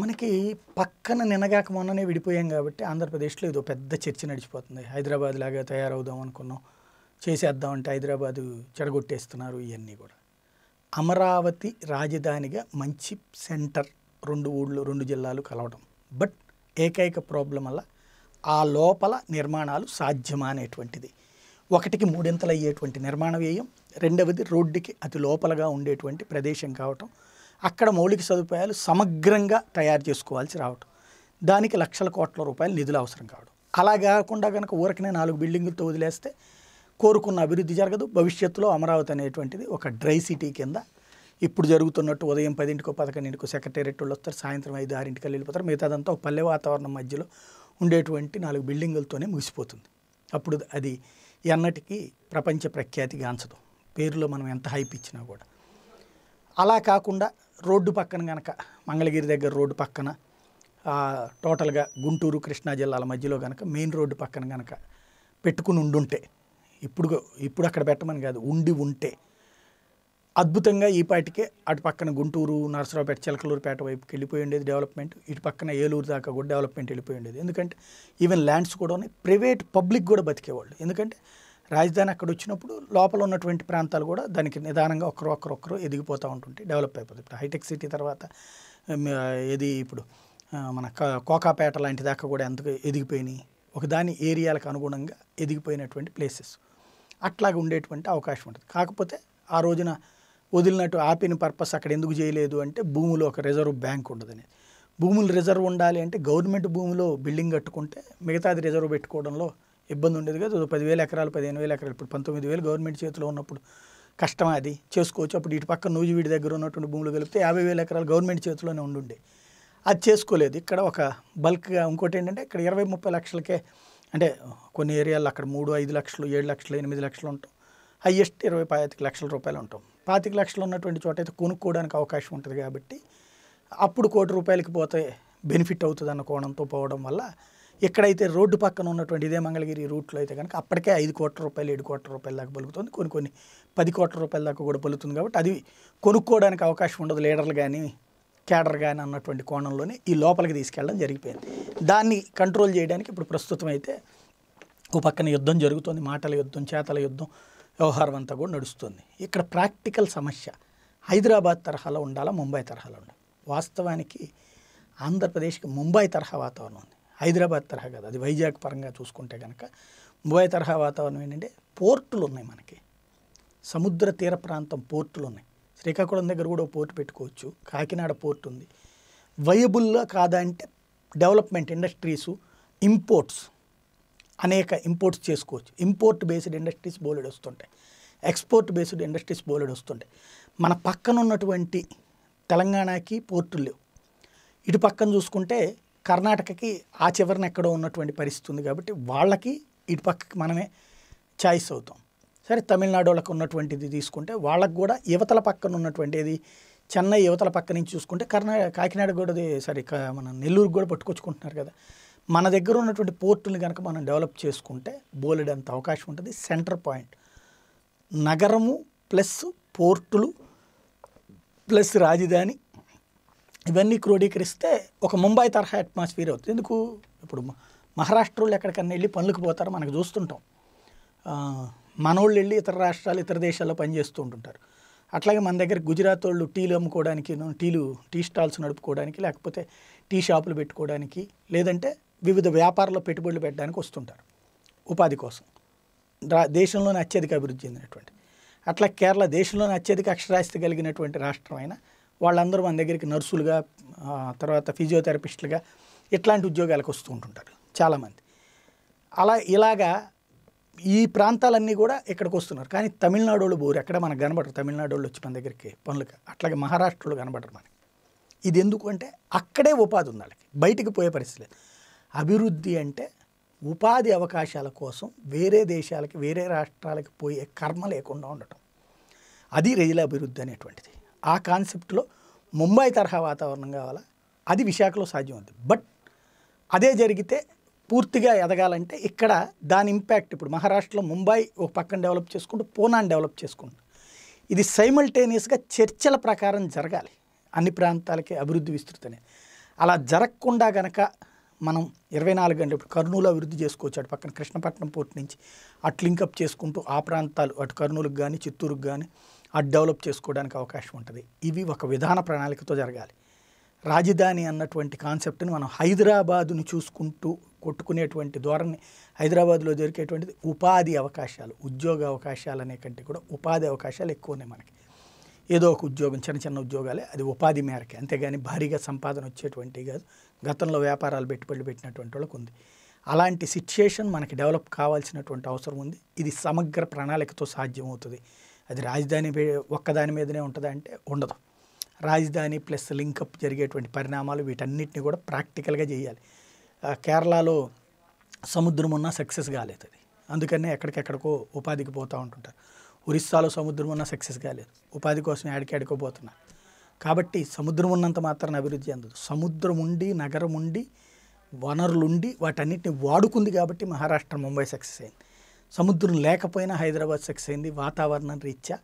మనకి పక్కన నినగాక మొన్ననే విడిపోయాం కాబట్టి ఆంధ్రప్రదేశ్లో ఏదో పెద్ద చర్చ నడిచిపోతుంది. హైదరాబాద్ లాగా తయారవుదాం అనుకున్నాం. చేసేద్దాం అంటే హైదరాబాదు చెడగొట్టేస్తున్నారు ఇవన్నీ కూడా. అమరావతి రాజధానిగా మంచి సెంటర్ రెండు ఊళ్ళు రెండు జిల్లాలు కలవడం. బట్ ఏకైక ప్రాబ్లం వల్ల ఆ లోపల నిర్మాణాలు సాధ్యమా అనేటువంటిది ఒకటికి మూడింతలు అయ్యేటువంటి నిర్మాణ వ్యయం రెండవది రోడ్డుకి అతి లోపలగా ఉండేటువంటి ప్రదేశం కావటం అక్కడ మౌలిక సదుపాయాలు సమగ్రంగా తయారు చేసుకోవాల్సి రావటం. దానికి లక్షల కోట్ల రూపాయలు నిధులు అవసరం కావడం. అలా కాకుండా కనుక ఊరకనే నాలుగు బిల్డింగులతో వదిలేస్తే కోరుకున్న అభివృద్ధి జరగదు. భవిష్యత్తులో అమరావతి అనేటువంటిది ఒక డ్రై సిటీ కింద ఇప్పుడు జరుగుతున్నట్టు ఉదయం పదింటికో పదకొండింటికో సెక్రటేరియట్ వాళ్ళు వస్తారు. సాయంత్రం ఐదు ఆరింటికి వెళ్ళిపోతారు. మిగతాదంతా ఒక పల్లె వాతావరణం మధ్యలో ఉండేటువంటి నాలుగు బిల్డింగులతోనే ముగిసిపోతుంది. అప్పుడు అది ఎన్నటికీ ప్రపంచ ప్రఖ్యాతిగాంచదు పేరులో మనం ఎంత హైప్ ఇచ్చినా కూడా. అలా కాకుండా రోడ్డు పక్కన కనుక మంగళగిరి దగ్గర రోడ్డు పక్కన టోటల్గా గుంటూరు కృష్ణా జిల్లాల మధ్యలో కనుక మెయిన్ రోడ్డు పక్కన కనుక పెట్టుకుని ఉండుంటే ఇప్పుడు ఇప్పుడు అక్కడ పెట్టమని కాదు ఉండి ఉంటే అద్భుతంగా ఈ పాటికే అటు పక్కన గుంటూరు నరసరావుపేట చిలకలూరుపేట వైపుకి వెళ్ళిపోయి ఉండేది డెవలప్మెంట్ ఇటు పక్కన ఏలూరు దాకా కూడా డెవలప్మెంట్ వెళ్ళిపోయి ఉండేది. ఎందుకంటే ఈవెన్ ల్యాండ్స్ కూడా ఉన్నాయి ప్రైవేట్ పబ్లిక్ కూడా బతికేవాళ్ళు. ఎందుకంటే రాజధాని అక్కడ వచ్చినప్పుడు లోపల ఉన్నటువంటి ప్రాంతాలు కూడా దానికి నిదానంగా ఒకరు ఒకరు ఒకరు ఎదిగిపోతూ ఉంటుంటే డెవలప్ అయిపోతుంది ఇప్పుడు హైటెక్ సిటీ తర్వాత ఇది ఏది ఇప్పుడు మన క- కోకాపేట లాంటి దాకా కూడా ఎంత ఎదిగిపోయినాయి. ఒకదాని ఏరియాలకు అనుగుణంగా ఎదిగిపోయినటువంటి ప్లేసెస్. అట్లాగే ఉండేటువంటి అవకాశం ఉంటుంది. కాకపోతే ఆ రోజున వదిలినట్టు ఆపిన పర్పస్ అక్కడ ఎందుకు చేయలేదు అంటే భూములు ఒక రిజర్వ్ బ్యాంక్ ఉండదని భూములు రిజర్వ్ ఉండాలి అంటే గవర్నమెంట్ భూమిలో బిల్డింగ్ కట్టుకుంటే మిగతాది రిజర్వ్ పెట్టుకోవడంలో ఇబ్బంది ఉండేది కదా. పదివేల ఎకరాలు పదిహేను వేల ఎకరాలు. ఇప్పుడు పంతొమ్మిది వేలు గవర్నమెంట్ చేతిలో ఉన్నప్పుడు కష్టం అది. చేసుకోవచ్చు. అప్పుడు ఇటు పక్క నూజివీడి దగ్గర ఉన్నటువంటి భూములు కలిపితే యాభై వేల ఎకరాలు గవర్నమెంట్ చేతిలోనే ఉండుండే. అది చేసుకోలేదు. ఇక్కడ ఒక బల్క్గా ఇంకోటి ఏంటంటే ఇక్కడ ఇరవై ముప్పై లక్షలకే అంటే కొన్ని ఏరియాల్లో అక్కడ మూడు ఐదు లక్షలు ఏడు లక్షలు ఎనిమిది లక్షలు ఉంటాం. హయ్యెస్ట్ ఇరవై పాతిక లక్షల రూపాయలు ఉంటాం. పాతిక లక్షలు ఉన్నటువంటి చోట అయితే కొనుక్కోవడానికి అవకాశం ఉంటుంది కాబట్టి అప్పుడు కోటి రూపాయలకి పోతే బెనిఫిట్ అవుతుంది అన్న కోణంతో పోవడం వల్ల ఎక్కడైతే రోడ్డు పక్కన ఉన్నటువంటి ఇదే మంగళగిరి రూట్లో అయితే కనుక అప్పటికే ఐదు కోట్ల రూపాయలు ఏడు కోట్ల రూపాయల దాకా పలుకుతుంది కొన్ని కొన్ని పది కోట్ల రూపాయల దాకా కూడా పలుకుతుంది కాబట్టి అది కొనుక్కోవడానికి అవకాశం ఉండదు. లీడర్లు కానీ క్యాడర్ కానీ అన్నటువంటి కోణంలోనే ఈ లోపలికి తీసుకెళ్ళడం జరిగిపోయింది. దాన్ని కంట్రోల్ చేయడానికి ఇప్పుడు ప్రస్తుతం అయితే ఓ పక్కన యుద్ధం జరుగుతుంది. మాటల యుద్ధం చేతల యుద్ధం వ్యవహారం అంతా కూడా నడుస్తుంది. ఇక్కడ ప్రాక్టికల్ సమస్య హైదరాబాద్ తరహాలో ఉండాలా? ముంబై తరహాలో ఉండాలి? వాస్తవానికి ఆంధ్రప్రదేశ్కి ముంబై తరహా వాతావరణం ఉంది. హైదరాబాద్ తరహా కాదు. అది వైజాగ్ పరంగా చూసుకుంటే కనుక ముంబై తరహా వాతావరణం ఏంటంటే పోర్టులు ఉన్నాయి మనకి. సముద్ర తీర ప్రాంతం పోర్టులు ఉన్నాయి శ్రీకాకుళం దగ్గర కూడా పోర్టు పెట్టుకోవచ్చు. కాకినాడ పోర్ట్ ఉంది వయబుల్లా కాదా అంటే డెవలప్మెంట్ ఇండస్ట్రీసు ఇంపోర్ట్స్. అనేక ఇంపోర్ట్స్ చేసుకోవచ్చు. ఇంపోర్ట్ బేస్డ్ ఇండస్ట్రీస్ బోలెడ్ వస్తుంటాయి. ఎక్స్పోర్ట్ బేస్డ్ ఇండస్ట్రీస్ బోలెడ్ వస్తుంటాయి. మన పక్కన ఉన్నటువంటి తెలంగాణకి పోర్టులు లేవు. ఇటు పక్కన చూసుకుంటే కర్ణాటకకి ఆ చివరన ఎక్కడో ఉన్నటువంటి పరిస్థితి ఉంది కాబట్టి వాళ్ళకి ఇటు పక్కకి మనమే చాయిస్ అవుతాం. సరే తమిళనాడు వాళ్ళకి ఉన్నటువంటిది తీసుకుంటే వాళ్ళకు కూడా యువతల పక్కన ఉన్నటువంటిది చెన్నై యువతల పక్క నుంచి చూసుకుంటే కర్ణా కాకినాడ కూడా సారీ మన నెల్లూరు కూడా పట్టుకొచ్చుకుంటున్నారు కదా. మన దగ్గర ఉన్నటువంటి పోర్టుని కనుక మనం డెవలప్ చేసుకుంటే బోలెడంత అవకాశం ఉంటుంది. Centre point. నగరము ప్లస్ పోర్టులు ప్లస్ రాజధాని ఇవన్నీ క్రోడీకరిస్తే ఒక ముంబై తరహా అట్మాస్ఫియర్ అవుతుంది. ఎందుకు? ఇప్పుడు మ- మహారాష్ట్రలో ఎక్కడికన్నా వెళ్ళి పనులకు పోతారో మనకు చూస్తుంటాం. మనోళ్ళు వెళ్ళి ఇతర రాష్ట్రాలు ఇతర దేశాల్లో పనిచేస్తూ ఉంటుంటారు. అట్లాగే మన దగ్గర గుజరాత్ వాళ్ళు టీలు అమ్ముకోవడానికి టీలు టీ స్టాల్స్ నడుపుకోవడానికి లేకపోతే టీ షాపులు పెట్టుకోవడానికి లేదంటే వివిధ వ్యాపారాల్లో పెట్టుబడులు పెట్టడానికి వస్తుంటారు ఉపాధి కోసం. రా దేశంలోనే అత్యధిక అభివృద్ధి చెందినటువంటి. అట్లా కేరళ దేశంలోనే అత్యధిక అక్షరాస్యత కలిగినటువంటి రాష్ట్రం అయినా వాళ్ళందరూ మన దగ్గరికి నర్సులుగా తర్వాత ఫిజియోథెరపిస్టులుగా ఇట్లాంటి ఉద్యోగాలకు వస్తూ ఉంటుంటారు చాలామంది. అలా ఇలాగా ఈ ప్రాంతాలన్నీ కూడా ఇక్కడికి వస్తున్నారు. కానీ తమిళనాడు వాళ్ళు బోరు ఎక్కడ మనకు కనబడరు. తమిళనాడు వాళ్ళు వచ్చి మన దగ్గరికి పనులకి అట్లాగే మహారాష్ట్రలో కనబడరు మనకి. ఇది ఎందుకు అంటే అక్కడే ఉపాధి ఉంది వాళ్ళకి. బయటికి పోయే పరిస్థితి లేదు. అభివృద్ధి అంటే ఉపాధి అవకాశాల కోసం వేరే దేశాలకి వేరే రాష్ట్రాలకి పోయే కర్మ లేకుండా ఉండటం. అది రైలు అభివృద్ధి అనేటువంటిది. ఆ కాన్సెప్ట్లో ముంబై తరహా వాతావరణం కావాలా? అది విశాఖలో సాధ్యం అవుతుంది బట్ అదే జరిగితే పూర్తిగా ఎదగాలంటే ఇక్కడ దాని ఇంపాక్ట్ ఇప్పుడు మహారాష్ట్రలో ముంబై ఒక పక్కన డెవలప్ చేసుకుంటూ పూనాని డెవలప్ చేసుకుంటూ. ఇది సైమల్టేనియస్గా చర్చల ప్రకారం జరగాలి. అన్ని ప్రాంతాలకి అభివృద్ధి విస్తృతనే. అలా జరగకుండా గనక మనం ఇరవై నాలుగు గంటలు ఇప్పుడు కర్నూలు అభివృద్ధి చేసుకోవచ్చు. అటు పక్కన కృష్ణపట్నం పోర్ట్ నుంచి అటు లింకప్ చేసుకుంటూ ఆ ప్రాంతాలు అటు కర్నూలుకు కానీ చిత్తూరుకు కానీ అటు డెవలప్ చేసుకోవడానికి అవకాశం ఉంటుంది. ఇవి ఒక విధాన ప్రణాళికతో జరగాలి. రాజధాని అన్నటువంటి కాన్సెప్ట్ని మనం హైదరాబాదును చూసుకుంటూ కొట్టుకునేటువంటి ధోరణి హైదరాబాద్లో దొరికేటువంటిది ఉపాధి అవకాశాలు ఉద్యోగ అవకాశాలు అనే కంటే కూడా ఉపాధి అవకాశాలు ఎక్కువ ఉన్నాయి మనకి. ఏదో ఒక ఉద్యోగం చిన్న చిన్న ఉద్యోగాలే అది ఉపాధి మేరకే. అంతేగాని భారీగా సంపాదన వచ్చేటువంటి కాదు. గతంలో వ్యాపారాలు పెట్టుబడులు పెట్టినటువంటి వాళ్ళకు ఉంది. అలాంటి సిచ్యుయేషన్ మనకి డెవలప్ కావాల్సినటువంటి అవసరం ఉంది. ఇది సమగ్ర ప్రణాళికతో సాధ్యమవుతుంది. అది రాజధాని ఒక్కదాని మీదనే ఉంటుందా అంటే ఉండదు. రాజధాని ప్లస్ లింకప్ జరిగేటువంటి పరిణామాలు వీటన్నిటిని కూడా ప్రాక్టికల్గా చేయాలి. కేరళలో సముద్రం ఉన్నా సక్సెస్ కాలేదు అది. అందుకనే ఎక్కడికెక్కడికో ఉపాధికి పోతూ ఉంటుంటారు. ఒరిస్సాలో సముద్రం ఉన్నా సక్సెస్ కాలేదు. ఉపాధి కోసం ఏడికి పోతున్నారు కాబట్టి సముద్రం ఉన్నంత మాత్రం అభివృద్ధి అందదు. సముద్రం ఉండి నగరం ఉండి వనరులుండి వాటన్నిటిని వాడుకుంది కాబట్టి మహారాష్ట్ర ముంబై సక్సెస్ అయింది. సముద్రం లేకపోయినా హైదరాబాద్ సక్సెస్ అయింది. వాతావరణం రీత్యా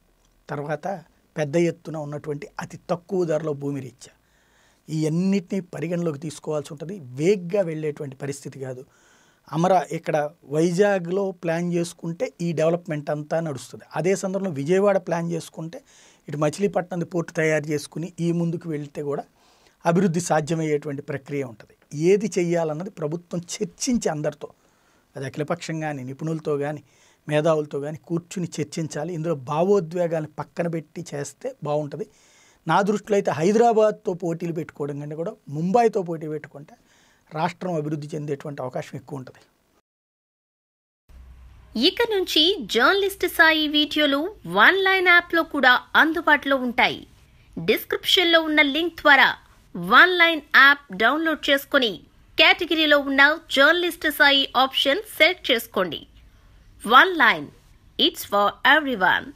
తర్వాత పెద్ద ఎత్తున ఉన్నటువంటి అతి తక్కువ ధరలో భూమి రీత్యా ఈ పరిగణలోకి తీసుకోవాల్సి ఉంటుంది. వేగ్గా వెళ్ళేటువంటి పరిస్థితి కాదు. అమర ఇక్కడ వైజాగ్లో ప్లాన్ చేసుకుంటే ఈ డెవలప్మెంట్ అంతా నడుస్తుంది. అదే సందర్భంలో విజయవాడ ప్లాన్ చేసుకుంటే ఇటు మచిలీపట్నం పోర్టు తయారు చేసుకుని ఈ ముందుకు వెళ్తే కూడా అభివృద్ధి సాధ్యమయ్యేటువంటి ప్రక్రియ ఉంటుంది. ఏది చెయ్యాలన్నది ప్రభుత్వం చర్చించి అందరితో అది అఖిలపక్షం కానీ నిపుణులతో కానీ మేధావులతో కానీ కూర్చుని చర్చించాలి. ఇందులో భావోద్వేగాన్ని పక్కన పెట్టి చేస్తే బాగుంటుంది నా దృష్టిలో అయితే హైదరాబాద్తో పోటీలు పెట్టుకోవడం కంటే కూడా ముంబైతో పోటీ పెట్టుకుంటే రాష్ట్రం అభివృద్ధి చెందేటువంటి అవకాశం ఎక్కువ ఉంటుంది. ఇక నుంచి జర్నలిస్ట్ సాయి వీడియోలు వన్ లైన్ యాప్లో కూడా అందుబాటులో ఉంటాయి. డిస్క్రిప్షన్లో ఉన్న లింక్ ద్వారా వన్ లైన్ యాప్ డౌన్లోడ్ చేసుకుని కేటగిరీలో ఉన్న జర్నలిస్ట్ సాయి ఆప్షన్ సెలెక్ట్ చేసుకోండి. One line it's for everyone.